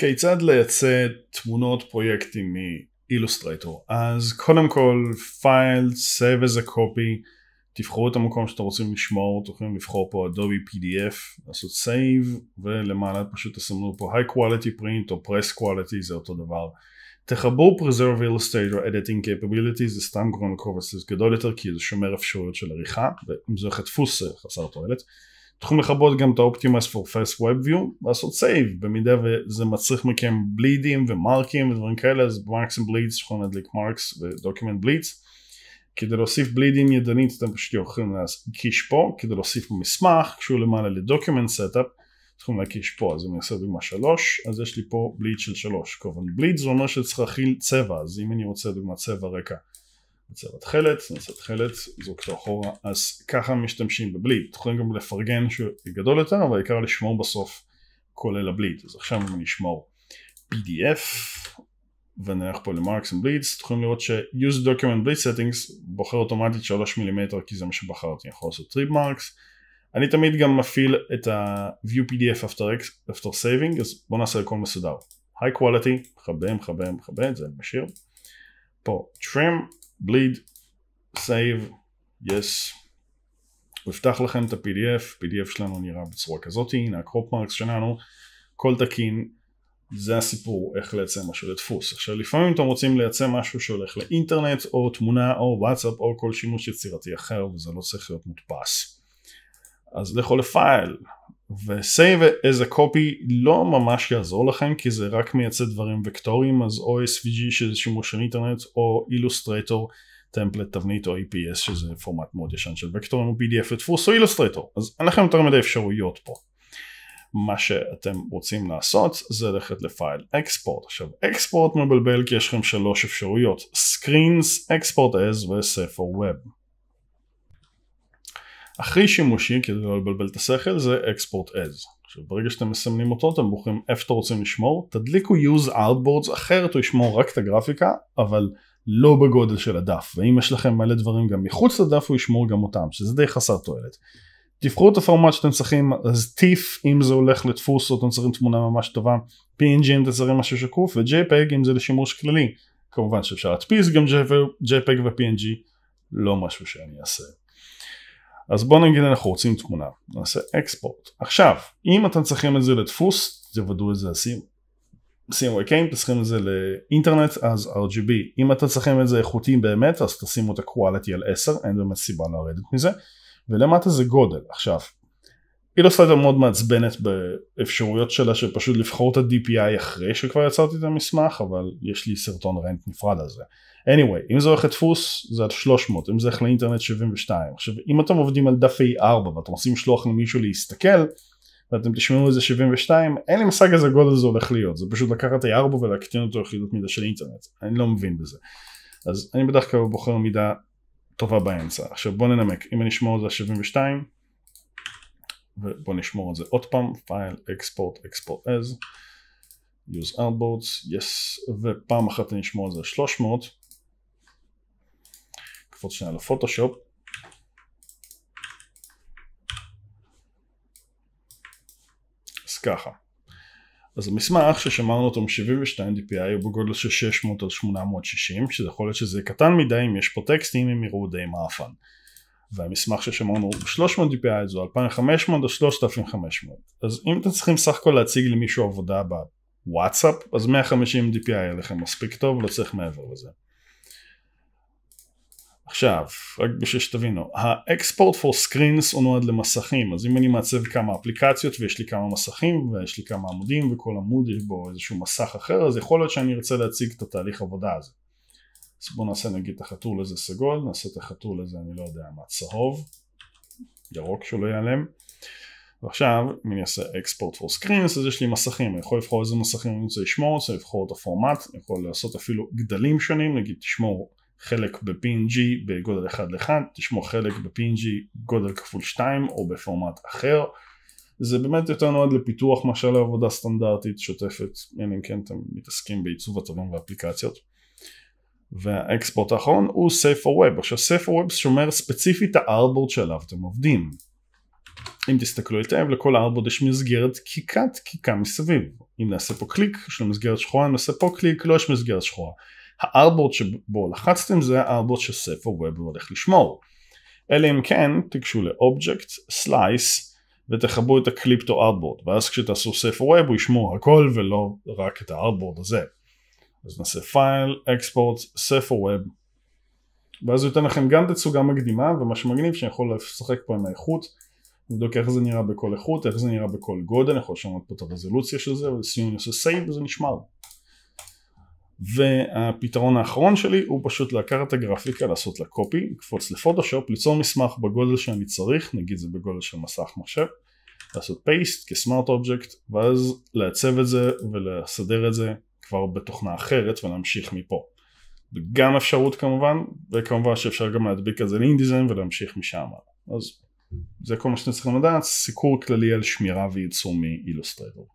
כיצד לייצא תמונות פרויקטים מאילוסטרייטור אז קודם כל פייל save as a copy תבחרו את המקום שאתם רוצים לשמור אתם יכולים לבחור פה Adobe PDF לעשות save ולמעלה פשוט תסמנו פה high quality print או press quality זה אותו דבר. תחברו preserve illustrator editing capabilities זה סתם גורם לקובץ גדול יותר כי זה שומר אפשרויות של עריכה ואם זה הולך לדפוס חסר תועלת יכולים לכבות גם את ה-Optimize for Fast Web View לעשות save במידה וזה מצריך מכם בלידים ומרקים ודברים כאלה אז marks ו bleeds יכולים להדליק marks ו document bleeds כדי להוסיף בלידים ידנית אתם פשוט יכולים להקיש פה. כדי להוסיף במסמך כשהוא למעלה ל document setup צריכים להקיש פה. אז אני אעשה דוגמה 3 אז יש לי פה bleed של 3 כמובן bleed זה אומר שצריך להכיל צבע אז אם אני רוצה דוגמה צבע רקע בצבע תכלת, נעשה תכלת, זרוק אותו אחורה, אז ככה משתמשים ב bleed, אתם יכולים גם לפרגן שהוא גדול יותר, אבל העיקר לשמור בסוף כולל ה bleed, אז עכשיו אני אשמור PDF ונלך פה ל marks ו bleeds, אתם יכולים לראות ש-use document bleed settings בוחר אוטומטית 3 מילימטר כי זה מה שבחרתי, אני יכול לעשות trim marks, אני תמיד גם מפעיל את ה-view PDF after, after saving, אז בואו נעשה הכל מסודר, high quality, מכבה, מכבה, את זה אני משאיר, פה trim bleed, save, yes, הוא יפתח לכם את ה-PDF, PDF שלנו נראה בצורה כזאת, הנה הקרופ שלנו, הכל תקין, זה הסיפור איך לייצא משהו לדפוס. עכשיו לפעמים אתם רוצים לייצא משהו שהולך לאינטרנט או תמונה או וואטסאפ או כל שימוש יצירתי אחר וזה לא צריך להיות מודפס. אז לכו לפייל ו-save as a copy לא ממש יעזור לכם כי זה רק מייצא דברים וקטוריים אז או SVG שזה שימוש של אינטרנט או אילוסטרטור טמפלט תבנית או EPS שזה פורמט מאוד ישן של וקטורים או PDF לדפוס או אילוסטרטור אז אין לכם יותר מדי אפשרויות פה. מה שאתם רוצים לעשות זה ללכת לפייל אקספורט. עכשיו אקספורט מבלבל כי יש לכם שלוש אפשרויות. Screens, export as ו-save for web הכי שימושי כדי לא לבלבל את השכל זה export as. עכשיו ברגע שאתם מסמנים אותו אתם בוחרים איפה אתם רוצים לשמור. תדליקו use outboards אחרת הוא ישמור רק את הגרפיקה אבל לא בגודל של הדף. ואם יש לכם מלא דברים גם מחוץ לדף הוא ישמור גם אותם שזה די חסר תועלת. תבחרו את הפורמט שאתם צריכים אז טיף אם זה הולך לדפוס או אתם צריכים תמונה ממש טובה. PNG אם אתם צריכים משהו שקוף ו-JPEG אם זה לשימוש כללי. כמובן שאפשר להדפיס גם JPEG ו-PNG לא משהו שאני אעשה אז בואו נגיד אנחנו רוצים תמונה, נעשה אקספורט. עכשיו, אם אתם צריכים את זה לדפוס, תוודאו את זה עשינו. שימו כן, תשימו את זה לאינטרנט אז RGB. אם אתם צריכים את זה איכותי באמת אז תשימו את ה-quality על 10, אין באמת סיבה לרדת מזה. ולמטה זה גודל. עכשיו, אילוסטרטור מאוד מעצבנת באפשרויות שלה של פשוט לבחור את ה-DPI אחרי שכבר יצרתי את המסמך, אבל יש לי סרטון רנט נפרד על זה. anyway, אם זה הולך לדפוס זה עד 300, אם זה הולך לאינטרנט 72. עכשיו, אם אתם עובדים על דף A4 ואתם רוצים לשלוח למישהו להסתכל, ואתם תשמעו איזה 72, אין לי מושג איזה גודל זה הולך להיות, זה פשוט לקחת A4 ולהקטין אותו לחידות מידה של אינטרנט, אני לא מבין בזה. אז אני בדרך כלל בוחר מידה טובה באמצע. עכשיו בוא ננמק, אם אני אשמור את זה 72, ובוא נשמור את זה עוד פעם, file export export as, use outboards, yes, ופעם אחת אני אשמור את זה 300, נקפוץ שנייה לפוטושופ. אז ככה. אז המסמך ששמרנו אותו מ-72 DPI הוא בגודל של 600 על 860 שזה יכול להיות שזה קטן מדי אם יש פה טקסטים הם יראו די מאפן והמסמך ששמרנו ב-300 DPI זו 2500 או 3500 אז אם אתם צריכים סך הכל להציג למישהו עבודה בוואטסאפ אז 150 DPI יהיה לכם מספיק טוב לא צריך מעבר לזה. עכשיו, רק בשביל שתבינו, ה-export for screens הוא נועד למסכים, אז אם אני מעצב כמה אפליקציות ויש לי כמה מסכים ויש לי כמה עמודים וכל עמוד יש בו איזשהו מסך אחר, אז יכול להיות שאני ארצה להציג את התהליך עבודה הזה. אז בואו נעשה נגיד את החתול הזה סגול, נעשה את החתול הזה אני לא יודע מה, צהוב, ירוק שלא ייעלם. ועכשיו אם אני אעשה export for screens אז יש לי מסכים, אני יכול לבחור איזה מסכים אני רוצה לשמור, אני רוצה לבחור את הפורמט, אני יכול לעשות אפילו גדלים שונים, נגיד תשמור חלק ב-PNG בגודל 1 ל-1, תשמור חלק ב-PNG גודל כפול 2 או בפורמט אחר. זה באמת יותר נועד לפיתוח מאשר לעבודה סטנדרטית שוטפת, אם כן אתם מתעסקים בעיצוב אתרים ואפליקציות. וה export האחרון הוא Save for Web. עכשיו Save for Web שומר ספציפית ה artboard שעליו אתם עובדים. אם תסתכלו היטב לכל ה artboard יש מסגרת דקיקה דקיקה מסביב אם נעשה פה קליק יש לו מסגרת שחורה אם נעשה פה קליק לא יש מסגרת שחורה ה artboard שבו לחצתם זה ה artboard ש Save for Web הולך לשמור אלא אם כן תיגשו ל object slice ותבחרו את ה clip to artboard ואז כשתעשו Save for Web הוא ישמור הכל ולא רק את ה artboard הזה אז נעשה file export Save for Web ואז הוא ייתן לכם גם תצוגה מקדימה ומה שמגניב שאני יכול לשחק פה עם האיכות. לבדוק איך זה נראה בכל איכות, איך זה נראה בכל גודל, אני יכול לשנות פה את הרזולוציה של זה ולסיום אני עושה save וזה נשמר. והפתרון האחרון שלי הוא פשוט לקחת את הגרפיקה, לעשות לה copy, לקפוץ לפוטושופ, ליצור מסמך בגודל שאני צריך, נגיד זה בגודל של מסך מחשב, לעשות paste כ smart object ואז לעצב את זה ולסדר את זה כבר בתוכנה אחרת ולהמשיך מפה. וגם אפשרות כמובן, וכמובן שאפשר גם להדביק את זה לאינדיזיין ולהמשיך משם. אז זה כל מה שאתם צריכים לדעת, סיקור כללי על שמירה וייצור מאילוסטרטור.